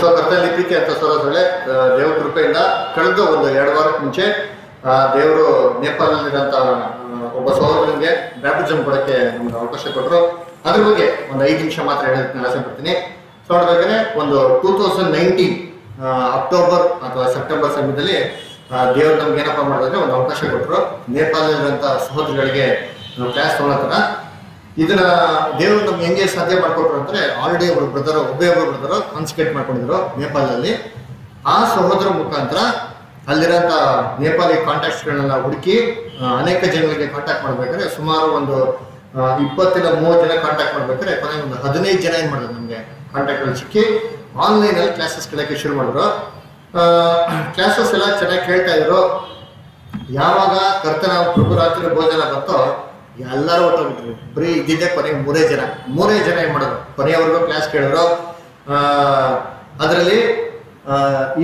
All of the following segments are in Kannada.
ಸೊ ಪ್ರೀತಿ ಅಂತ ಸರೋಸಳೆ ದೇವ್ರ ಕೃಪೆಯಿಂದ ಕಳೆದ ಒಂದು ಎರಡು ವಾರಕ್ಕೆ ಮುಂಚೆ ದೇವರು ನೇಪಾಳದಲ್ಲಿರೋಂಥ ಒಬ್ಬ ಸಹೋದರನಿಗೆ ಬ್ಯಾಪ್ಟಿಸಮ್ ಕೊಡೋಕ್ಕೆ ನಮ್ಗೆ ಅವಕಾಶ ಕೊಟ್ಟರು ಅದ್ರ ಬಗ್ಗೆ ಒಂದು ಐದು ನಿಮಿಷ ಮಾತ್ರ ಹೇಳೋದಕ್ಕೆ ಆಸೆ ಪಡ್ತೀನಿ. ಸೊ ನೋಡ್ಬೇಕಾದ್ರೆ ಒಂದು ಟೂ ತೌಸಂಡ್ ನೈನ್ಟೀನ್ ಅಕ್ಟೋಬರ್ ಅಥವಾ ಸೆಪ್ಟೆಂಬರ್ ಸಮಯದಲ್ಲಿ ದೇವರು ನಮ್ಗೆ ಏನಪ್ಪ ಮಾಡಿದ್ರೆ ಒಂದು ಅವಕಾಶ ಕೊಟ್ಟರು ನೇಪಾಳದಲ್ಲಿರುವಂಥ ಸಹೋದರಿಗಳಿಗೆ ಕ್ಲಾಸ್ ತೊಗೊಳತ್ತಾರ ಇದನ್ನ ದೇವರು ನಮ್ಗೆ ಹೆಂಗೆ ಸಾಧ್ಯ ಮಾಡ್ಕೊಟ್ರು ಅಂದ್ರೆ ಆಲ್ರೆಡಿ ಅವರು ಬ್ರದರ್ ಒಬ್ಬೇ ಒಬ್ಬರು ಬ್ರದರ್ ಕಾನ್ಸಂಟ್ರೇಟ್ ಮಾಡ್ಕೊಂಡಿದ್ರು ನೇಪಾಳಲ್ಲಿ. ಆ ಸಹೋದರ ಮುಖಾಂತರ ಅಲ್ಲಿರೋಂಥ ನೇಪಾಳಿ ಕಾಂಟ್ಯಾಕ್ಟ್ಸ್ಗಳನ್ನೆಲ್ಲ ಹುಡುಕಿ ಅನೇಕ ಜನಗಳಿಗೆ ಕಾಂಟ್ಯಾಕ್ಟ್ ಮಾಡ್ಬೇಕಾದ್ರೆ ಸುಮಾರು ಒಂದು ಇಪ್ಪತ್ತಿನ ಮೂವತ್ತು ಜನ ಕಾಂಟ್ಯಾಕ್ಟ್ ಮಾಡ್ಬೇಕಾದ್ರೆ ಕೊನೆಗೆ ಒಂದು ಹದಿನೈದು ಜನ ಏನು ಮಾಡಿದ್ರು ನಮಗೆ ಕಾಂಟ್ಯಾಕ್ಟ್ಗಳು ಸಿಕ್ಕಿ ಆನ್ಲೈನಲ್ಲಿ ಕ್ಲಾಸಸ್ ಕೇಳೋಕ್ಕೆ ಶುರು ಮಾಡಿದ್ರು. ಕ್ಲಾಸಸ್ ಎಲ್ಲ ಚೆನ್ನಾಗಿ ಕೇಳ್ತಾ ಇದ್ರು. ಯಾವಾಗ ಕರ್ತನ ಪ್ರಭು ರಾತ್ರಿ ಭೋಜನ ಬಂತೋ ಎಲ್ಲರೂ ಹೊಟ್ಟೋಗ್ಬಿಟ್ರು ಬರೀ ಇದ್ದಿದ್ದೆ ಕೊನೆ, ಮೂರೇ ಜನ. ಮೂರೇ ಜನ ಏನು ಮಾಡೋದು? ಕೊನೆಯವರೆಗೂ ಕ್ಲಾಸ್ ಕೇಳಿದ್ರು. ಅದರಲ್ಲಿ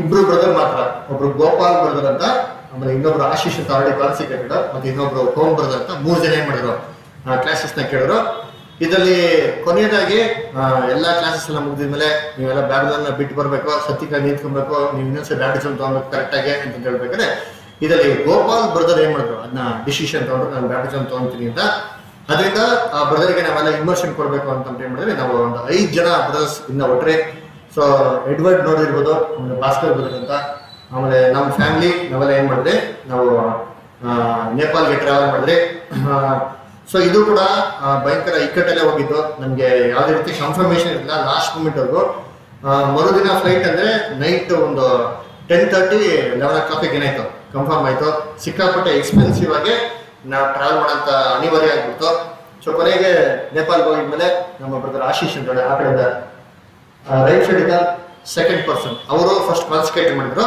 ಇಬ್ರು ಬ್ರದರ್ ಮಾತ್ರ. ಒಬ್ರು ಗೋಪಾಲ್ ಬ್ರದರ್ ಅಂತ, ಆಮೇಲೆ ಇನ್ನೊಬ್ರು ಆಶೀಶ್ ಅಂತ ಆಲ್ರೆಡಿ ಕಾನ್ಸಿಕ್ರೇಟೆಡ್ ಮತ್ತೆ ಇನ್ನೊಬ್ರು ಹೋಮ್ ಬ್ರದರ್ ಅಂತ ಮೂರು ಜನ ಏನ್ ಮಾಡಿದ್ರು ಕ್ಲಾಸಸ್ನ ಕೇಳಿದ್ರು. ಇದರಲ್ಲಿ ಕೊನೆಯದಾಗಿ ಎಲ್ಲ ಕ್ಲಾಸಸ್ ಎಲ್ಲ ಮುಗಿದ್ಮೇಲೆ ನೀವೆಲ್ಲ ಬ್ಯಾಬ್ಲನ್ನ ಬಿಟ್ಟು ಬರಬೇಕು, ಸತ್ಯಕ್ಕೆ ನಿಂತ್ಕೊಬೇಕು, ನೀವು ಇನ್ನೊಂದ್ಸಲ ಬ್ಯಾಪ್ಟಿಸಮ್ ತಗೊಬೇಕು ಕರೆಕ್ಟಾಗಿ ಅಂತ ಹೇಳ್ಬೇಕಾದ್ರೆ ಇದರಲ್ಲಿ ಗೋಪಾಲ್ ಬ್ರದರ್ ಏನ್ ಮಾಡಿದ್ರು? ಅದನ್ನ ಡಿಸಿಷನ್ ತಗೊಂಡ್ರು, ನಾನು ಬ್ಯಾಪ್ಟಿಸಮ್ ತಗೊಂತೀನಿ ಅಂತ. ಅದರಿಂದ ಆ ಬ್ರದರ್ಗೆ ನಾವೆಲ್ಲ ಇಮರ್ಷನ್ ಕೊಡಬೇಕು ಅಂತ ಏನ್ ಮಾಡಿದ್ರೆ ನಾವು ಒಂದು ಐದು ಜನ ಬ್ರದರ್ಸ್ ಇಂದ ಒಟ್ಟರೆ ಸೊ ಎಡ್ವರ್ಡ್ ನೋಡಿರ್ಬೋದು, ಆಮೇಲೆ ಭಾಸ್ಕರ್ ಬ್ರದರ್ ಅಂತ. ಆಮೇಲೆ ನಮ್ಮ ಫ್ಯಾಮಿಲಿ ನಾವೆಲ್ಲ ಏನ್ ಮಾಡಿದ್ರೆ, ನಾವು ನೇಪಾಲ್ಗೆ ಟ್ರಾವೆಲ್ ಮಾಡಿದ್ರೆ. ಸೊ ಇದು ಕೂಡ ಭಯಂಕರ ಇಕ್ಕಟ್ಟಲ್ಲೇ ಹೋಗಿದ್ದು. ನಮಗೆ ಯಾವುದೇ ರೀತಿ ಕನ್ಫರ್ಮೇಶನ್ ಇರಲಿಲ್ಲ. ಲಾಸ್ಟ್ ಮೂಮೆಂಟ್ವರೆಗೂ ಮರುದಿನ ಫ್ಲೈಟ್ ಅಂದ್ರೆ ನೈಟ್ ಒಂದು ಟೆನ್ ತರ್ಟಿ ಲೆವೆನ್ ಓ ಕ್ಲಾಕಿಗೆ ಏನಾಯ್ತು. ಕನ್ಫರ್ಮ್ ಆಯ್ತು. ಸಿಕ್ಕಾಪಟ್ಟೆ ಎಕ್ಸ್ಪೆನ್ಸಿವ್ ಆಗಿ ನಾವು ಟ್ರಾವೆಲ್ ಮಾಡೋಂಥ ಅನಿವಾರ್ಯ ಆಗ್ಬಿಡ್ತು. ಸೊ ಕೊನೆಗೆ ನೇಪಾಲ್ಗೆ ಹೋಗಿದ್ಮೇಲೆ ನಮ್ಮ ಬ್ರದರ್ ಆಶೀಶ್ ಅಂತ ಆ ಕಡೆಯಿಂದ ರೈಟ್ ಸೈಡ್ ಇದ್ದ ಸೆಕೆಂಡ್ ಪರ್ಸನ್ ಅವರು ಫಸ್ಟ್ ಕಾನ್ಸಂಟ್ರೇಟ್ ಮಾಡಿದ್ರು.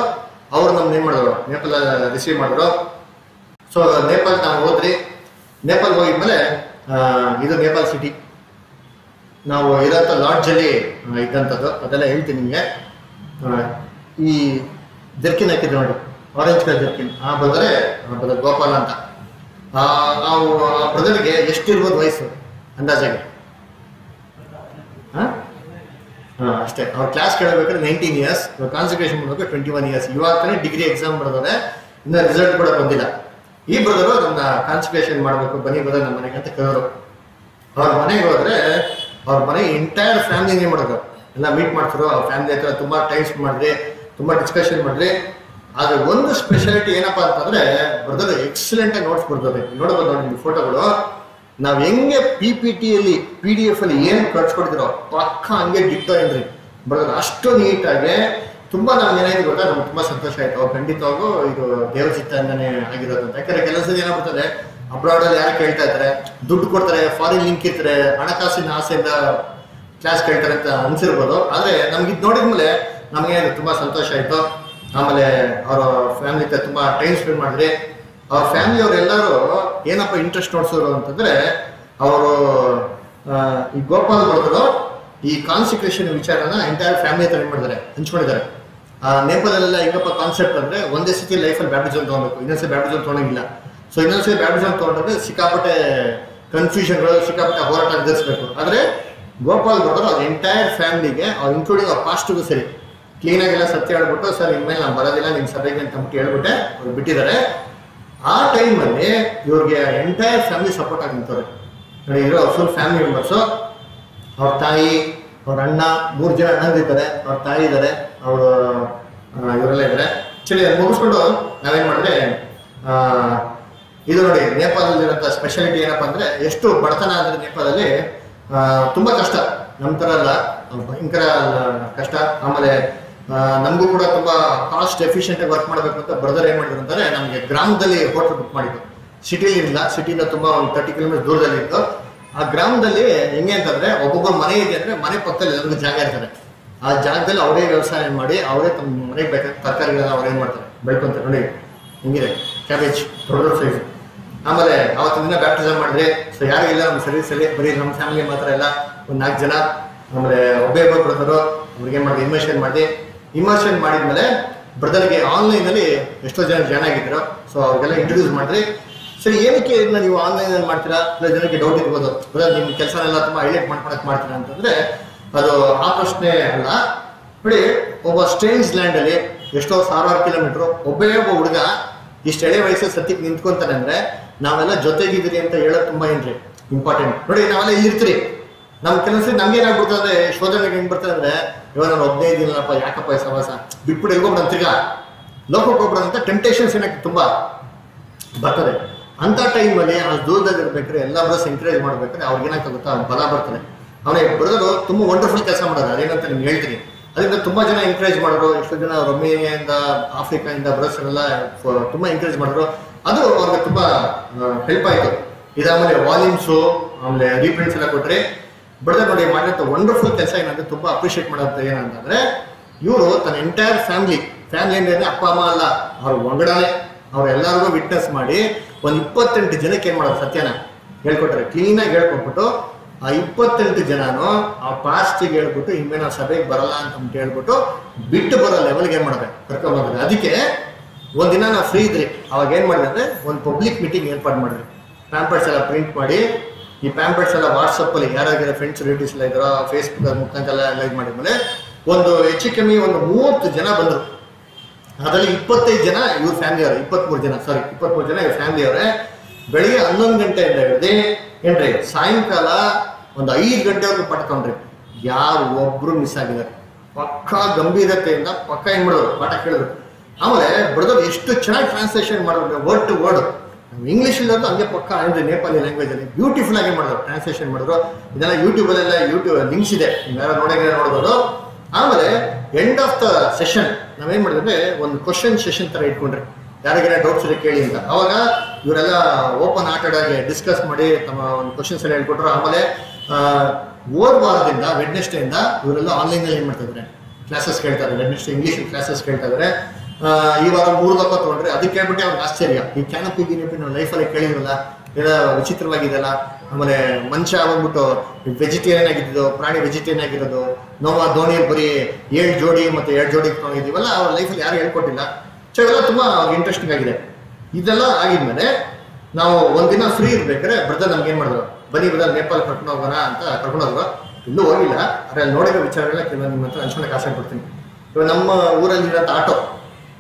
ಅವ್ರು ನಮ್ಗೆ ಏನ್ ಮಾಡಿದ್ರು? ನೇಪಾಲ್ ರಿಸೀವ್ ಮಾಡಿದ್ರು. ಸೊ ನೇಪಾಲ್ ನಾವು ಹೋದ್ರಿ. ನೇಪಾಲ್ ಹೋಗಿದ್ಮೇಲೆ ಇದು ನೇಪಾಲ್ ಸಿಟಿ ನಾವು ಇರೋಂಥ ಲಾಡ್ಜಲ್ಲಿ ಇದ್ದಂಥದ್ದು. ಅದೆಲ್ಲ ಹೇಳ್ತೀನಿ ನಿಮಗೆ. ಈ, ಜರ್ಕಿನ್ ಹಾಕಿದ್ರು ನೋಡಿ. ಆರೆಂಜ್ ಕಲರ್ ಜರ್ಕಿನ್ ಆ ಬ್ರದರೇ ಬ್ರದರ್ ಗೋಪಾಲ್ ಅಂತ. ನಾವು ಆ ಬ್ರದರ್ಗೆ ಎಷ್ಟಿರ್ಬೋದು ವಯಸ್ಸು, ಅಂದಾಜಾಗಿ? ಅಷ್ಟೇ. ಅವ್ರ ಕ್ಲಾಸ್ ಕೇಳಬೇಕಾದ್ರೆ ನೈನ್ಟೀನ್ ಇಯರ್ಸ್ ಕಾನ್ಸಂಟ್ರೇಷನ್ ಮಾಡಬೇಕು ಟ್ವೆಂಟಿ ಒನ್ ಇಯರ್ಸ್ ಇವಾಗ ಡಿಗ್ರಿ ಎಕ್ಸಾಮ್ ಬರೆದವ್ರೆ, ಇನ್ನೂ ರಿಸಲ್ಟ್ ಕೂಡ ಬಂದಿಲ್ಲ. ಈ ಬ್ರದರು ನನ್ನ ಕಾನ್ಸಂಟ್ರೇಷನ್ ಮಾಡಬೇಕು, ಬನ್ನಿ ಬ್ರದರ್ ನಮ್ಮ ಮನೆಗೆ ಅಂತ ಕೇಳೋರು. ಅವ್ರ ಮನೆಗೆ ಹೋದ್ರೆ ಅವ್ರ ಮನೆ ಎಂಟೈರ್ ಫ್ಯಾಮಿಲಿನೇ ಮಾಡೋದು ಎಲ್ಲ ಮೀಟ್ ಮಾಡ್ತಿರೋ, ಅವ್ರ ಫ್ಯಾಮಿಲಿ ಹತ್ರ ತುಂಬಾ ಟೈಮ್ ಸ್ಪೆಂಡ್ ಮಾಡಿದ್ರಿ ತುಂಬಾ ಡಿಸ್ಕಷನ್ ಮಾಡಿದ್ರಿ ಆದ್ರೆ ಒಂದು ಸ್ಪೆಷಾಲಿಟಿ ಏನಪ್ಪಾ ಅಂತಂದ್ರೆ ಬ್ರದರ್ ಎಕ್ಸಲೆಂಟ್ ಆಗಿ ನೋಟ್ಸ್ ಕೊಡ್ತಾರೆ ನೋಡ್ಬೋದು ನೋಡಿ ಫೋಟೋಗಳು ನಾವ್ ಹೆಂಗೆ ಪಿ ಪಿ ಟಿಯಲ್ಲಿ ಪಿ ಡಿ ಎಫ್ ಅಲ್ಲಿ ಏನ್ ಕಳ್ಸ್ಕೊಡ್ತಿರೋ ಪಕ್ಕ ಹಂಗೆ ಡಿಟ್ಟೋ ಏನ್ರಿ ಬ್ರದರ್ ಅಷ್ಟು ನೀಟಾಗಿ ತುಂಬಾ ನಮ್ಗೆ ಏನಾಯ್ತು ಗೊತ್ತಾ? ನಮ್ಗೆ ತುಂಬಾ ಸಂತೋಷ ಆಯ್ತು. ಖಂಡಿತವಾಗೂ ಇದು ದೇವ್ರ ಚಿತ್ತದಿಂದನೇ ಆಗಿರೋದು ಅಂತ. ಯಾಕಂದ್ರೆ ಕೆಲಸ ಏನಾಗ್ಬಿಡ್ತದೆ ಅಬ್ರಾಡ್ ಅಲ್ಲಿ ಯಾರು ಕೇಳ್ತಾ ಇದ್ದಾರೆ, ದುಡ್ಡು ಕೊಡ್ತಾರೆ ಫಾರಿನ್ ಲಿಂಕ್ ಇರ್ತಾರೆ, ಹಣಕಾಸಿನ ಆಸೆಯಿಂದ ಕ್ಲಾಸ್ ಕೇಳ್ತಾರೆ ಅಂತ ಅನ್ಸಿರ್ಬೋದು. ಆದ್ರೆ ನಮ್ಗೆ ಇದು ನೋಡಿದ್ಮೇಲೆ ನಮಗೆ ತುಂಬಾ ಸಂತೋಷ ಆಯ್ತು. ಆಮೇಲೆ ಅವರ ಫ್ಯಾಮಿಲಿ ಜೊತೆ ತುಂಬ ಟೈಮ್ ಸ್ಪೆಂಡ್ ಮಾಡಿದ್ರಿ, ಅವ್ರ ಫ್ಯಾಮಿಲಿ ಅವರೆಲ್ಲರೂ ಏನಪ್ಪ ಇಂಟ್ರೆಸ್ಟ್ ನೋಡ್ಸೋರು ಅಂತಂದ್ರೆ, ಅವರು ಈ ಗೋಪಾಲ್ ಬರೆದ್ರು ಈ ಕಾನ್ಸಿಕ್ರೇಷನ್ ವಿಚಾರನ ಎಂಟೈರ್ ಫ್ಯಾಮಿಲಿ ಹತ್ರ ಮಾಡಿದ್ದಾರೆ, ಹಂಚ್ಕೊಂಡಿದ್ದಾರೆ. ಆ ನೇಪಾಳಲ್ಲೆಲ್ಲ ಹೆಂಗಪ್ಪ ಕಾನ್ಸೆಪ್ಟ್ ಅಂದ್ರೆ ಒಂದೇ ಸತಿ ಲೈಫಲ್ಲಿ ಬ್ಯಾಪ್ಟಿಸಮ್ ತಗೊಬೇಕು, ಇನ್ನೊಂದ್ಸತಿ ಬ್ಯಾಪ್ಟಿಸಮ್ ತೊಗೊಂಡಿಲ್ಲ ಸೊ ಇನ್ನೊಂದ್ಸತಿ ಬ್ಯಾಪ್ಟಿಸಮ್ ತೊಗೊಂಡ್ರೆ ಸಿಕ್ಕಾಪಟ್ಟೆ ಕನ್ಫ್ಯೂಷನ್ಗಳು ಸಿಕ್ಕಾಪಟ್ಟೆ ಹೋರಾಟ ಎದುರಿಸ್ಬೇಕು ಆದ್ರೆ ಗೋಪಾಲ್ ಬರೆದ್ರು ಅವ್ರ ಎಂಟೈರ್ ಫ್ಯಾಮಿಲಿಗೆ ಅವ್ರು ಇನ್ಕ್ಲೂಡಿಂಗ್ ಅವ್ರ ಪಾಸ್ಟ್ಗೂ ಸರಿ. ಕ್ಲೀನಾಗೆಲ್ಲ ಸತ್ಯ ಹೇಳ್ಬಿಟ್ಟು, ಸರ್, ಇನ್ಮೇಲೆ ನಾನು ಬರೋದಿಲ್ಲ ನಿಮ್ಮ ಸಭೆಗೆ ಅಂತ ಅಂದ್ಬಿಟ್ಟು ಹೇಳ್ಬಿಟ್ಟೆ, ಅವ್ರು ಬಿಟ್ಟಿದ್ದಾರೆ. ಆ ಟೈಮಲ್ಲಿ ಇವ್ರಿಗೆ ಎಂಟೈರ್ ಫ್ಯಾಮಿಲಿ ಸಪೋರ್ಟ್ ಆಗಿ ನಿಂತವ್ರೆ ಇರೋ ಫುಲ್ ಫ್ಯಾಮಿಲಿ ಮೆಂಬರ್ಸು ಅವ್ರ ತಾಯಿ, ಅವ್ರ ಅಣ್ಣ, ಮೂರು ಜನ ಅಣ್ಣಂದಿದ್ದಾರೆ ಅವ್ರ ತಾಯಿ ಇದ್ದಾರೆ, ಅವರು ಇವರೆಲ್ಲ ಇದ್ದಾರೆ. ಆ್ಯಕ್ಚುಲಿ ಅದು ಮುಗಿಸ್ಕೊಂಡು ನಾವೇನ್ ಮಾಡಿದ್ರೆ ಇದು ನೋಡಿ ನೇಪಾಳದಲ್ಲಿರೋಂಥ ಸ್ಪೆಷಾಲಿಟಿ ಏನಪ್ಪ ಅಂದರೆ, ಎಷ್ಟು ಬಡತನ ಆದರೆ ನೇಪಾಳದಲ್ಲಿ ತುಂಬ ಕಷ್ಟ. ನಮ್ಮ ಥರ ಅಲ್ಲ ಭಯಂಕರ ಕಷ್ಟ. ಆಮೇಲೆ ನಮಗೂ ಕೂಡ ತುಂಬಾ ಕಾಸ್ಟ್ ಎಫಿಷಿಯಂಟ್ ಆಗಿ ವರ್ಕ್ ಮಾಡಬೇಕು ಅಂತ ಬ್ರದರ್ ಏನ್ ಮಾಡಿದ್ರು ಅಂತಾರೆ ನಮಗೆ ಗ್ರಾಮದಲ್ಲಿ ಹೋಟೆಲ್ ಬುಕ್ ಮಾಡಿದ್ದು ಸಿಟಿಲಿ ಇಲ್ಲ ಸಿಟಿಯಿಂದ ತುಂಬಾ ಒಂದು ತರ್ಟಿ ಕಿಲೋಮೀಟರ್ ದೂರದಲ್ಲಿ ಇತ್ತು. ಆ ಗ್ರಾಮದಲ್ಲಿ ಹೆಂಗೆ ಅಂತಂದ್ರೆ ಒಬ್ಬೊಬ್ಬರ ಮನೆ ಇದೆ ಅಂದ್ರೆ ಮನೆ ಪಕ್ಕದಲ್ಲಿ ಎಲ್ಲರಿಗೂ ಜಾಗ ಇರ್ತಾರೆ ಆ ಜಾಗದಲ್ಲಿ ಅವರೇ ವ್ಯವಸಾಯ ಮಾಡಿ ಅವರೇ ತಮ್ಮ ಮನೆಗೆ ಬೇಕಾದ ತರಕಾರಿಗಳನ್ನ ಅವ್ರು ಏನ್ ಮಾಡ್ತಾರೆ? ಬೆಳ್ಕೊಂತಾರೆ ನೋಡಿ ಹಿಂಗಿದೆ ಕ್ಯಾಬೇಜ್ ದೊಡ್ಡ ದೊಡ್ಡ ಸೈಜ್ ಆಮೇಲೆ ಅವತ್ತಿನ ದಿನ ಬ್ಯಾಪ್ಟಿಸಮ್ ಮಾಡಿದ್ರೆ ಸೊ ಯಾರು ಇಲ್ಲ ನಮ್ಮ ಸರ್ವಿಸಲ್ಲಿ ಬರೀ ನಮ್ಮ ಫ್ಯಾಮಿಲಿ ಮಾತ್ರ ಇಲ್ಲ. ಒಂದು ನಾಲ್ಕು ಜನ, ಆಮೇಲೆ ಒಬ್ಬೇ ಒಬ್ಬ ಬ್ರದರು ಅವ್ರಿಗೆ ಮಾಡಿದೆ ಇಮರ್ಷನ್ ಮಾಡಿ ಇಮರ್ಷನ್ ಮಾಡಿದ್ಮೇಲೆ ಬ್ರದರ್ಗೆ ಆನ್ಲೈನಲ್ಲಿ ಎಷ್ಟೋ ಜನ ಜಾಯ್ನ್ ಆಗಿದ್ರು. ಸೊ ಅವ್ರಿಗೆಲ್ಲ ಇಂಟ್ರೊಡ್ಯೂಸ್ ಮಾಡಿದ್ರಿ. ಸರಿ, ಏನಕ್ಕೆ ಇದನ್ನ ನೀವು ಆನ್ಲೈನ್ ಅಲ್ಲಿ ಮಾಡ್ತೀರಾ ಜನಕ್ಕೆ ಡೌಟ್ ಇರ್ಬೋದು. ಬ್ರದರ್ ನಿಮ್ಮ ಕೆಲಸನೆಲ್ಲ ತುಂಬಾ ಹೈಲೈಟ್ ಮಾಡ್ಕೊಳಕ್ ಮಾಡ್ತೀರಾ ಅಂತಂದ್ರೆ, ಅದು ಆ ಪ್ರಶ್ನೆ ಅಲ್ಲ. ನೋಡಿ, ಒಬ್ಬ ಸ್ಟ್ರೇಂಜ್ ಲ್ಯಾಂಡಲ್ಲಿ ಎಷ್ಟೋ ಸಾವಿರಾರು ಕಿಲೋಮೀಟರ್ ಒಬ್ಬೇ ಒಬ್ಬ ಹುಡುಗ ಇಷ್ಟು ಎಳೆ ವಯಸ್ಸು ಸತ್ಯಕ್ಕೆ ನಿಂತ್ಕೊಂತಾನೆ ಅಂದ್ರೆ, ನಾವೆಲ್ಲ ಜೊತೆಗಿದ್ದೀರಿ ಅಂತ ಹೇಳೋದು ತುಂಬಾ ಏನ್ರಿ? ಇಂಪಾರ್ಟೆಂಟ್ ನೋಡಿ, ನಾವೆಲ್ಲ ಇಲ್ಲಿರ್ತೀರಿ. ನಮ್ ಕೆಲಸ ನಮ್ಗೆ ಏನಾಗ್ಬಿಡ್ತದೆ ಅಂದ್ರೆ ಶೋಧನೆಗೆ ಹೆಂಗ್ ಬರ್ತದೆ ಅಂದ್ರೆ, ಇವಾಗ ನಾನು ಒಬ್ಬನೇ ಇದ್ದೀನಲ್ಲಪ್ಪ, ಯಾಕಪ್ಪ ಈ ಸವಾಸ ಬಿಟ್ಬಿಟ್ಟು ಎಲ್ಗೋಗ್ಬಿಡ ತಿರ್ಗ. ಲೋಕಕ್ಕೆ ಹೋಗ್ಬಿಡ ಟೆಂಪ್ಟೇಷನ್ಸ್ ಏನಕ್ಕೆ ತುಂಬಾ ಬರ್ತದೆ. ಅಂತ ಟೈಮಲ್ಲಿ ಆ ದೂರದಲ್ಲಿ ಇರ್ಬೇಕಾದ್ರೆ ಎಲ್ಲ ಬ್ರಸ್ ಎಂಕರೇಜ್ ಮಾಡ್ಬೇಕಾದ್ರೆ ಅವ್ರಿಗೆ ಏನಾಗ್ತದೆ ಗೊತ್ತಾ? ಬಲ ಬರ್ತಾರೆ ಅವನೇ ಬ್ರದರು ತುಂಬಾ ವಂಡರ್ಫುಲ್ ಕೆಲಸ ಮಾಡೋದು ಅದೇನಂತ ನಿಮ್ಗೆ ಹೇಳ್ತೀನಿ. ಅದರಿಂದ ತುಂಬಾ ಜನ ಎಂಕರೇಜ್ ಮಾಡಿದ್ರು ಎಷ್ಟೋ ಜನ ರೊಮೇನಿಯಾದಿಂದ ಆಫ್ರಿಕಾದಿಂದ ಫ- ತುಂಬಾ ಎಂಕರೇಜ್ ಮಾಡಿದ್ರು ಅದು ಅವ್ರಿಗೆ ತುಂಬಾ ಹೆಲ್ಪ್ ಆಯ್ತು. ಇದಾದ್ಮೇಲೆ ವಾಲ್ಯೂಮ್ಸು ಆಮೇಲೆ ರೀಪ್ರಿಂಟ್ಸ್ ಎಲ್ಲ ಕೊಟ್ರೆ ಬ್ರದರ್ ನೋಡಿ ಮಾಡಿದಂಥ ವಂಡರ್ಫುಲ್ ಕೆಲಸ ಏನಂದ್ರೆ ತುಂಬ ಅಪ್ರಿಷಿಯೇಟ್ ಮಾಡೋದು ಏನಂತಂದ್ರೆ, ಇವರು ತನ್ನ ಎಂಟೈರ್ ಫ್ಯಾಮಿಲಿ ಫ್ಯಾಮಿಲಿ ಅಂದ್ರೆ ಅಪ್ಪ, ಅಮ್ಮ ಅಲ್ಲ, ಅವ್ರ ಒಳಗಡೆ ಅವ್ರೆಲ್ಲರಿಗೂ ವಿಟ್ನೆಸ್ ಮಾಡಿ ಒಂದು ಇಪ್ಪತ್ತೆಂಟು ಜನಕ್ಕೆ ಏನು ಮಾಡೋದು ಸತ್ಯನ? ಹೇಳ್ಕೊಟ್ರೆ ಕ್ಲೀನಾಗಿ ಹೇಳ್ಕೊಟ್ಬಿಟ್ಟು ಆ ಇಪ್ಪತ್ತೆಂಟು ಜನನು ಆ ಪಾಸ್ಟಿಗೆ ಹೇಳ್ಬಿಟ್ಟು ಇನ್ಮೇ ನಾವು ಸಭೆಗೆ ಬರಲ್ಲ ಅಂತ ಹೇಳ್ಬಿಟ್ಟು ಬಿಟ್ಟು ಬರೋ ಲೆವೆಲ್ಗೆ ಏನು ಮಾಡ್ಬೇಕು ಕರ್ಕೊಂಡ್ಬಂದ್ರೆ ಅದಕ್ಕೆ ಒಂದಿನ ನಾವು ಫ್ರೀ ಇದ್ರಿ. ಅವಾಗ ಏನು ಮಾಡಿದ್ರೆ ಒಂದು ಪಬ್ಲಿಕ್ ಮೀಟಿಂಗ್ ಏರ್ಪಾಡು ಮಾಡಿದ್ರಿ ಪ್ಯಾಂಪರ್ಸ್ ಎಲ್ಲ ಪ್ರಿಂಟ್ ಮಾಡಿ ಈ ಪ್ಯಾಂಪ್ಲೆಟ್ಸ್ ಎಲ್ಲ ವಾಟ್ಸಪ್ ಅಲ್ಲಿ ಯಾರಾಗಿರೋ ಫ್ರೆಂಡ್ಸ್ ರಿಲೇಟಿವ್ಸ್ ಎಲ್ಲ ಇದ್ರ ಫೇಸ್ಬುಕ್ ಮುಖಾಂತರ ಎಲ್ಲ ಮಾಡಿದ ಮಾಡಿದ್ಮೇಲೆ ಒಂದು ಹೆಚ್ಚು ಕಮ್ಮಿ ಒಂದು ಮೂವತ್ತು ಜನ ಬಂದರು. ಅದರಲ್ಲಿ ಇಪ್ಪತ್ತೈದು ಜನ ಇವ್ರ ಫ್ಯಾಮಿಲಿ ಅವರೇ, ಇಪ್ಪತ್ಮೂರು ಜನ ಸಾರಿ ಇಪ್ಪತ್ಮೂರು ಜನ ಇವ್ರ ಫ್ಯಾಮಿಲಿ ಅವರೇ. ಬೆಳಿಗ್ಗೆ ಹನ್ನೊಂದು ಗಂಟೆಯಿಂದ ಹಿಡಿದು ಏನ್ರಿ ಸಾಯಂಕಾಲ ಒಂದು ಐದು ಗಂಟೆವರೆಗೂ ಪಡ್ಕೊಂಡ್ರಿ ಯಾರು ಒಬ್ರು ಮಿಸ್ ಆಗಿದ್ದಾರೆ. ಪಕ್ಕ ಗಂಭೀರತೆಯಿಂದ ಪಕ್ಕ ಏನ್ ಮಾಡೋರು ಪಾಠ ಕೇಳಿದ್ರು. ಆಮೇಲೆ ಬ್ರದರ್ ಎಷ್ಟು ಚೆನ್ನಾಗಿ ಟ್ರಾನ್ಸ್ಲೇಷನ್ ಮಾಡಬೇಕು ವರ್ಡ್ ಟು ವರ್ಡ್ ಇಂಗ್ಲಿಷ್ ಇಲ್ಲದ್ದು ಹಂಗೆ ಪಕ್ಕ ಅಂದರೆ ನೇಪಾಳಿ ಲ್ಯಾಂಗ್ವೇಜ್ ಅಲ್ಲಿ ಬ್ಯೂಟಿಫುಲ್ ಆಗಿ ಮಾಡಿದ್ರು ಟ್ರಾನ್ಸ್ಲೇಷನ್ ಮಾಡಿದ್ರು. ಇದೆಲ್ಲ ಯೂಟ್ಯೂಬಲ್ಲೆಲ್ಲ ಯೂಟ್ಯೂಬ್ ಲಿಂಕ್ಸ್ ಇದೆ. ನೀವೆಲ್ಲ ನೋಡಂಗೆ ನೋಡ್ಬೋದು. ಆಮೇಲೆ ಎಂಡ್ ಆಫ್ ದ ಸೆಷನ್ ನಾವೇನು ಮಾಡಿದ್ರೆ ಒಂದು ಕ್ವಶನ್ ಸೆಷನ್ ತರ ಇಟ್ಕೊಂಡ್ರೆ. ಯಾರಿಗಾರ ಡೌಟ್ಸ್ ಇದೆ ಕೇಳಿ ಅಂತ. ಅವಾಗ ಇವರೆಲ್ಲ ಓಪನ್ ಆಟೆಡ್ ಆಗಿ ಡಿಸ್ಕಸ್ ಮಾಡಿ ತಮ್ಮ ಒಂದು ಕ್ವಶನ್ಸ್ ಎಲ್ಲ ಹೇಳ್ಕೊಟ್ರು. ಆಮೇಲೆ ಓದ್ ವಾರದಿಂದ ವೆಡ್ನೆಸ್ಡೇ ಇಂದ ಇವರೆಲ್ಲ ಆನ್ಲೈನ್ ಅಲ್ಲಿ ಏನ್ ಮಾಡ್ತಿದ್ದಾರೆ ಕ್ಲಾಸಸ್ ಕೇಳ್ತಾರೆ ವೆಡ್ನೆಸ್ಡೇ ಇಂಗ್ಲೀಷ್ ಕ್ಲಾಸಸ್ ಕೇಳ್ತಾ ಇದಾರೆ ಆ, ಈ ವಾರ ಮೂರು ದಪ್ಪ ತಗೊಂಡ್ರೆ ಅದಕ್ಕೆ ಹೇಳ್ಬಿಟ್ಟು ಅವ್ರಿಗೆ ಆಶ್ಚರ್ಯ. ಈ ಕ್ಯಾನಪಿ ಗಿನಪಿ ನಾವು ಲೈಫಲ್ಲಿ ಕೇಳಿರಲ್ಲ ಎಲ್ಲ ವಿಚಿತ್ರವಾಗಿದೆಯಲ್ಲ ಆಮೇಲೆ ಮನುಷ್ಯ ಬಂದ್ಬಿಟ್ಟು ವೆಜಿಟೇರಿಯನ್ ಆಗಿದ್ದು ಪ್ರಾಣಿ ವೆಜಿಟೇರಿಯನ್ ಆಗಿರೋದು, ನೋವ, ದೋಣಿ, ಬರೀ ಏಳು ಜೋಡಿ ಮತ್ತೆ ಎರಡು ಜೋಡಿ ತೊಗೊಂಡಿದ್ದೀವಲ್ಲ ಅವ್ರ ಲೈಫಲ್ಲಿ ಯಾರು ಹೇಳ್ಕೊಟ್ಟಿಲ್ಲ. ಸೊ ಇವೆಲ್ಲ ತುಂಬಾ ಇಂಟ್ರೆಸ್ಟಿಂಗ್ ಆಗಿದೆ. ಇದೆಲ್ಲ ಆಗಿದ್ಮೇಲೆ ನಾವು ಒಂದಿನ ಫ್ರೀ ಇರ್ಬೇಕಾದ್ರೆ ಬ್ರದರ್ ನಮ್ಗೆ ಏನು ಮಾಡಿದ್ರು, ಬನ್ನಿ ಬ್ರದರ್ ನೇಪಾಲ್ ಕರ್ಕೊಂಡು ಹೋಗೋಣ ಅಂತ ಕರ್ಕೊಂಡು ಇಲ್ಲೂ ಹೋಗಿಲ್ಲ. ಆದರೆ ಅಲ್ಲಿ ನೋಡಿರೋ ವಿಚಾರಗಳನ್ನ ಕೆಲವೊಂದು ನಿಮ್ಮ ಹತ್ರ ಹಂಚ್ಕೊಳಕ್ಕೆ ಆಸೆ ಪಡ್ತೀನಿ ಇವಾಗ ನಮ್ಮ ಊರಲ್ಲಿರೋಂಥ ಆಟೋ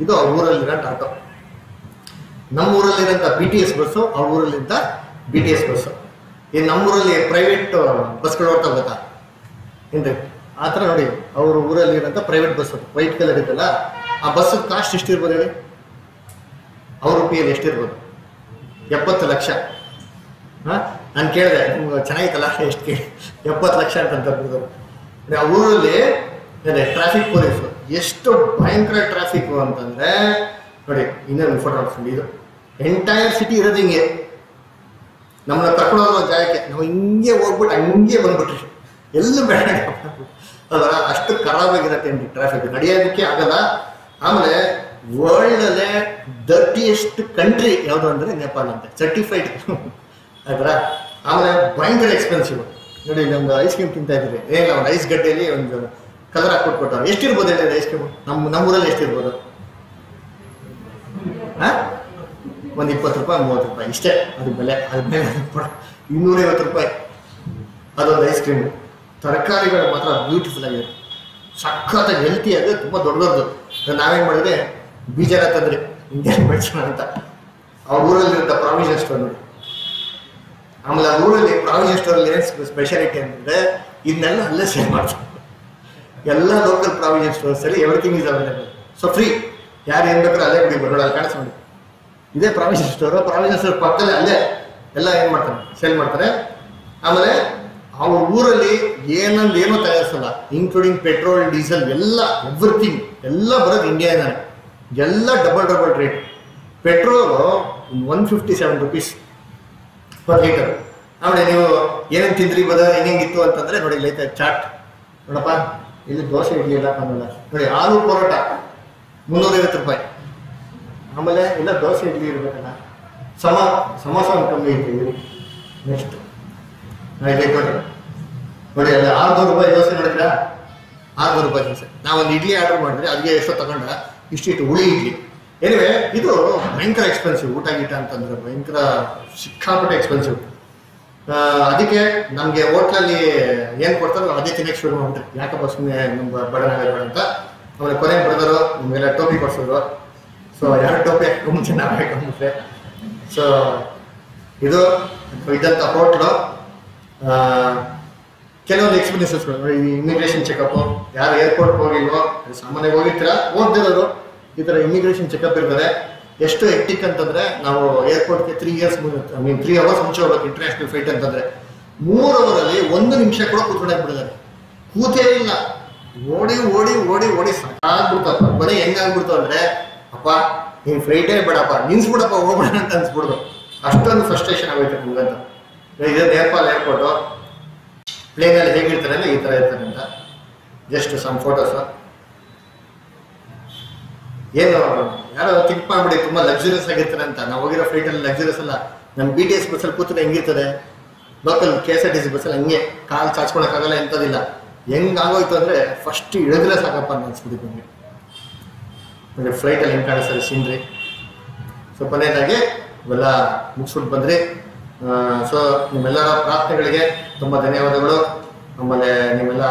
ಇದು ಅವ್ರ ಊರಲ್ಲಿರೋ ಟಾಟೋ. ನಮ್ಮ ಊರಲ್ಲಿರೋಂಥ ಬಿ ಟಿ ಎಸ್ ಬಸ್ಸು ಅವ್ರ ಊರಲ್ಲಿದ್ದ ಬಿ ಟಿ ಎಸ್ ಬಸ್ಸು ಈ ನಮ್ಮೂರಲ್ಲಿ ಪ್ರೈವೇಟ್ ಬಸ್ಗಳು ಓಡ್ತಾ ಗೊತ್ತಾ ಏನ್ರಿ? ಆ ಥರ ನೋಡಿ, ಅವ್ರ ಊರಲ್ಲಿರೋಂಥ ಪ್ರೈವೇಟ್ ಬಸ್ ವೈಟ್ ಕಲರ್ ಇದೆಲ್ಲ ಆ ಬಸ್ ಕಾಸ್ಟ್ ಎಷ್ಟಿರ್ಬೋದು ಹೇಳಿ? ಅವ್ರ ರೂಪಿಯಲ್ಲಿ ಎಷ್ಟಿರ್ಬೋದು? ಎಪ್ಪತ್ತು ಲಕ್ಷ. ನಾನು ಕೇಳಿದೆ, ನಿಮ್ಗೆ ಚೆನ್ನಾಗಿತ್ತಲ್ಲ? ಎಷ್ಟು ಕೇಳಿ ಎಪ್ಪತ್ತು ಲಕ್ಷ ಅಂತ ಅಂತಾರೆ ಆ ಊರಲ್ಲಿ ಟ್ರಾಫಿಕ್ ಪೊಲೀಸ್ ಎಷ್ಟು ಭಯಂಕರ ಟ್ರಾಫಿಕ್ ಅಂತಂದರೆ, ನೋಡಿ ಇನ್ನೊಂದು ಫೋಟೋ ಹಾಕ್ಸ್ಕೊಂಡು ಇದು. ಎಂಟೈರ್ ಸಿಟಿ ಇರೋದು ಹಿಂಗೆ. ನಮ್ಮನ್ನ ಕರ್ಕೊಂಡು ಹೋಗೋ ಜಾಗಕ್ಕೆ, ನಾವು ಹಿಂಗೆ ಹೋಗ್ಬಿಟ್ಟು, ಹಂಗೆ ಬಂದ್ಬಿಟ್ರಿ. ಎಲ್ಲೂ ಬೇಡ. ಅದರ ಅಷ್ಟು ಖರಾಬಾಗಿರತ್ತೆ ಟ್ರಾಫಿಕ್ ನಡೆಯೋದಕ್ಕೆ ಆಗಲ್ಲ. ಆಮೇಲೆ ವರ್ಲ್ಡ್ ಅಲ್ಲೇ ಡರ್ಟಿಯೆಸ್ಟ್ ಕಂಟ್ರಿ ಯಾವುದು ಅಂದರೆ ನೇಪಾಳ ಅಂತ. ಸರ್ಟಿಫೈಡ್ ಅದರ ಆಮೇಲೆ ಭಯಂಕರ ಎಕ್ಸ್ಪೆನ್ಸಿವ್ ನೋಡಿ ಒಂದು ಐಸ್ ಕ್ರೀಮ್ ತಿಂತಾ ಇದ್ದೀರಿ ಏನಿಲ್ಲ, ಒಂದು ಐಸ್ ಗಡ್ಡೆಯಲ್ಲಿ ಒಂದು ಕಲರ್ ಹಾಕಿ ಕೊಟ್ಟವ್ರು. ಎಷ್ಟಿರ್ಬೋದು ಹೇಳಿ ಐಸ್ ಕ್ರೀಮ್ ನಮ್ಮ ನಮ್ಮೂರಲ್ಲಿ ಎಷ್ಟಿರ್ಬೋದು? ಹಾಂ? ಒಂದು ಇಪ್ಪತ್ತು ರೂಪಾಯಿ, ಮೂವತ್ತು ರೂಪಾಯಿ. ಇಷ್ಟೇ. ಅದು ಬೆಲೆ ಅದ್ರ ಬೆಲೆ ಇನ್ನೂರೈವತ್ತು ರೂಪಾಯಿ. ಅದೊಂದು ಐಸ್ ಕ್ರೀಮ್ ತರಕಾರಿಗಳು ಮಾತ್ರ ಬ್ಯೂಟಿಫುಲ್ ಆಗಿದೆ. ಸಖತ್ತಾಗಿ ಹೆಲ್ತಿ ಅದು ತುಂಬ ದೊಡ್ಡದೊಡ್ಡದು ನಾವೇನು ಮಾಡಿದ್ರೆ ಬೀಜ ಎಲ್ಲ ತಂದ್ರಿ ಇಂಡಿಯನ್ ಮೆಡಿಸಿನ್ ಅಂತ. ಆ ಊರಲ್ಲಿರುವಂಥ ಪ್ರಾವಿಷನ್ ಸ್ಟೋರ್ ನೋಡಿ. ಆಮೇಲೆ ಆ ಊರಲ್ಲಿ ಪ್ರಾವಿಷನ್ ಸ್ಟೋರಲ್ಲಿ ಏನು ಸ್ಪೆಷಾಲಿಟಿ ಅಂದರೆ ಇದನ್ನೆಲ್ಲ ಅಲ್ಲೇ ಸೇಲ್ ಮಾಡ್ತಾರೆ. ಎಲ್ಲ ಲೋಕಲ್ ಪ್ರಾವಿಷನ್ ಸ್ಟೋರ್ಸ್ ಅಲ್ಲಿ everything is available so free ಯಾರು ಏನ್ ಬೇಕಾದ್ರೆ ಅಲ್ಲೇ ಬಿಡಿ ಅಲ್ಲಿ ಕಾಣಿಸ್ ನೋಡಿ ಇದೇ ಪ್ರಾವಿಷನ್ ಸ್ಟೋರ್ ಪ್ರಾವಿಷನ್ ಸ್ಟೋರ್ ಪಕ್ಕದಲ್ಲಿ ಅಲ್ಲೇ ಎಲ್ಲ ಏನ್ ಮಾಡ್ತಾರೆ? ಸೇಲ್ ಮಾಡ್ತಾರೆ. ಆಮೇಲೆ ಅವ್ರ ಊರಲ್ಲಿ ಏನಂದ್ ಏನೋ ತಯಾರಿಸಲ್ಲ. ಇನ್ಕ್ಲೂಡಿಂಗ್ ಪೆಟ್ರೋಲ್ ಡೀಸೆಲ್ ಎಲ್ಲ ಎವ್ರಿಥಿಂಗ್ ಎಲ್ಲ ಬರೋದು ಇಂಡಿಯಾದಾನೆ ಎಲ್ಲ double double rate petrol one fifty seven rupees per litre ಆಮೇಲೆ ನೀವು ಏನೇನು ತಿಂದ್ರಿ ಬದ ಹೆಂಗಿತ್ತು ಅಂತಂದ್ರೆ ನೋಡಿ ಲೈತ ಚಾಟ್ ನೋಡಪ್ಪ. ಇಲ್ಲಿ ದೋಸೆ ಇಡ್ಲಿ ಎಲ್ಲ ಬಂದಲ್ಲ ನೋಡಿ, ಆಲೂ ಪರೋಟ, ಮುನ್ನೂರೈವತ್ತು ರೂಪಾಯಿ. ಆಮೇಲೆ ಇಲ್ಲ ದೋಸೆ ಇಡ್ಲಿ ಇರ್ಬೇಕಲ್ಲ. ಸಮ ಸಮೋಸ ಒಂದು ಕಮ್ಮಿ ಇರ್ತೀವಿ ನೆಕ್ಸ್ಟ್ ಇಲ್ಲಿ ಕೊಡ್ರಿ ನೋಡಿ, ಅಲ್ಲಿ ಆರ್ನೂರು ರೂಪಾಯಿ ದೋಸೆ ನೋಡಿದ್ರ ಆರ್ನೂರು ರೂಪಾಯಿ ದೋಸೆ ನಾವೊಂದು ಇಡ್ಲಿ ಆರ್ಡರ್ ಮಾಡಿದ್ರೆ ಅದಕ್ಕೆ ಎಷ್ಟೋ ತಗೊಂಡ ಇಷ್ಟಿಟ್ಟು ಹುಳಿ ಇಡ್ಲಿ. ಏನಿವೆ ಇದು ಭಯಂಕರ ಎಕ್ಸ್ಪೆನ್ಸಿವ್ ಊಟ ಗೀಟ ಅಂತಂದ್ರೆ ಭಯಂಕರ ಸಿಕ್ಕಾಪಟ್ಟೆ ಎಕ್ಸ್ಪೆನ್ಸಿವ್ ಅದಕ್ಕೆ ನಮ್ಗೆ ಹೋಟ್ಲಲ್ಲಿ ಏನ್ ಕೊಡ್ತಾರೋ ಅದೇ ತಿನ್ನಕ್ಕೆ ಶುರು ಮಾಡ್ತಾರೆ ಯಾಕಪ್ಪ ಸುಮ್ಮನೆ ನಮ್ಮ ಬಡನ ಬೇಡ ಅಂತ. ಆಮೇಲೆ ಕೊನೆ ಬ್ರದರು ನಮ್ಗೆಲ್ಲ ಟೋಪಿ ಕೊಡ್ಸಿದ್ರು. ಸೊ ಎರಡು ಟೋಪಿ ಮುಂಚೆ ನಾವು ಸೊ ಇದು ಇದ್ದಂಥ ಹೋಟ್ಲು. ಕೆಲವೊಂದು ಎಕ್ಸ್ಪೀರಿಯನ್ಸಸ್ ಇಮಿಗ್ರೇಷನ್ ಚೆಕಪ್ ಯಾರು ಏರ್ಪೋರ್ಟ್ ಹೋಗಿಲ್ವೋ ಸಾಮಾನ್ಯವಾಗಿ ಹೋಗಿರ್ತೀರಾ? ಹೋಗ್ದಿರೋರು ಈ ಥರ ಇಮಿಗ್ರೇಷನ್ ಚೆಕಪ್ ಇರ್ತದೆ. ಎಷ್ಟು ಎಕ್ಟಿಕ್ ಅಂತಂದ್ರೆ ನಾವು ಏರ್ಪೋರ್ಟ್ಗೆ three years I mean three hours ಮುಂಚೆ ಹೋಗ್ಬೇಕು ಇಂಟರ್ನ್ಯಾಷನಲ್ ಫ್ಲೈಟ್ ಅಂತಂದ್ರೆ. ಮೂರು ಅವರಲ್ಲಿ ಒಂದು ನಿಮಿಷ ಕೂಡ ಕೂತ್ಕೊಂಡಾಗ ಬಿಡಿದ್ದಾರೆ ಕೂತೇ ಇಲ್ಲ. ಓಡಿ ಓಡಿ ಓಡಿ ಓಡಿ ಸಾಕಾಗ್ಬಿಡ್ತಪ್ಪ. ಬರೀ ಹೆಂಗಾಗ್ಬಿಡ್ತು ಅಂದ್ರೆ, ಅಪ್ಪ, ನೀನ್ ಫ್ಲೈಟೇ ಬೇಡಪ್ಪ ನಿನ್ಸ್ಬಿಡಪ್ಪ ಹೋಗ್ಬೇಡ ಅಂತ ಅನ್ಸ್ಬಿಡ್ದು. ಅಷ್ಟೊಂದು ಫ್ರಸ್ಟ್ರೇಷನ್ ಆಗೈತೆ ನಮ್ಗಂತ. ಇದು ನೇಪಾಲ್ ಏರ್ಪೋರ್ಟು ಪ್ಲೇನಲ್ಲಿ ಹೇಗಿರ್ತಾರೆ ಅಂದ್ರೆ ಈ ತರ ಇರ್ತಾರೆ ಅಂತ. ಜಸ್ಟ್ ಸಮ್ ಫೋಟೋಸ್ ಏನು, ಯಾರೋ ಥಿಂಕ್ ಮಾಡ್ಬಿಡಿ, ತುಂಬಾ ಲಕ್ಸುರಿಯಸ್ ಆಗಿರ್ತಾರೆ ಅಂತ. ನಾವು ಹೋಗಿರೋ ಫ್ಲೈಟ್ ಅಲ್ಲಿ ಲಕ್ಸುರಿಯಸ್ ಅಲ್ಲ. ನಮ್ಮ ಬಿ ಟಿ ಎಸ್ ಬಸ್ಸಲ್ಲಿ ಕೂತ್ರೆ ಹೆಂಗಿರ್ತದೆ? Local K S R T C ಬಸ್ಸಲ್ಲಿ ಹಂಗೆ ಕಾಲು ಚಾಚ್ಕೊಳಕ್ಕಾಗಲ್ಲ ಎಂಥದಿಲ್ಲ. ಹೆಂಗ್ ಆಗೋಯ್ತು ಅಂದ್ರೆ ಫಸ್ಟ್ ಇಳಿದ್ರೆ ಸಾಕಪ್ಪ ಅಂತ ಅನ್ಸ್ಬಿಟ್ಟಿತ್ತು ನಮಗೆ. ಫ್ಲೈಟ್ ಫ್ಲೈಟಲ್ಲಿ ಹೆಂಗೆ ಕಾಣಿಸ್ತಾರೆ ಸೀನ್ರಿ ಸೊ ಕೊನೆಯದಾಗಿ ಇವೆಲ್ಲ ಮುಗಿಸ್ಬಿಟ್ಟು ಬಂದ್ರಿ. ಸೊ ನಿಮ್ಮೆಲ್ಲರ ಪ್ರಾರ್ಥನೆಗಳಿಗೆ ತುಂಬ ಧನ್ಯವಾದಗಳು. ಆಮೇಲೆ ನಿಮ್ಮೆಲ್ಲ